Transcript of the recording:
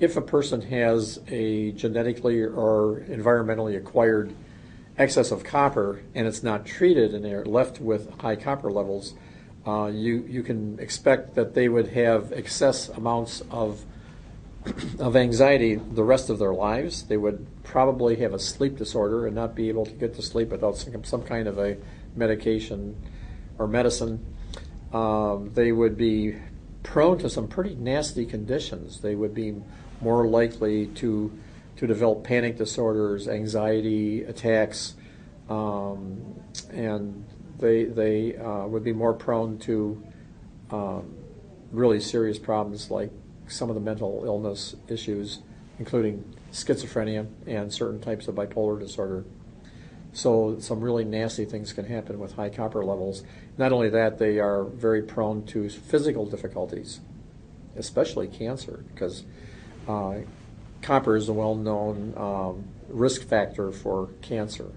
if a person has a genetically or environmentally acquired excess of copper and it's not treated and they're left with high copper levels, uh, you, you can expect that they would have excess amounts of, of anxiety the rest of their lives. They would probably have a sleep disorder and not be able to get to sleep without some, some kind of a medication or medicine. Um, they would be prone to some pretty nasty conditions. They would be more likely to to develop panic disorders, anxiety attacks, um, and they they uh, would be more prone to um, really serious problems like some of the mental illness issues, including schizophrenia and certain types of bipolar disorder. So some really nasty things can happen with high copper levels. Not only that, they are very prone to physical difficulties, especially cancer, because uh, copper is a well-known um, risk factor for cancer.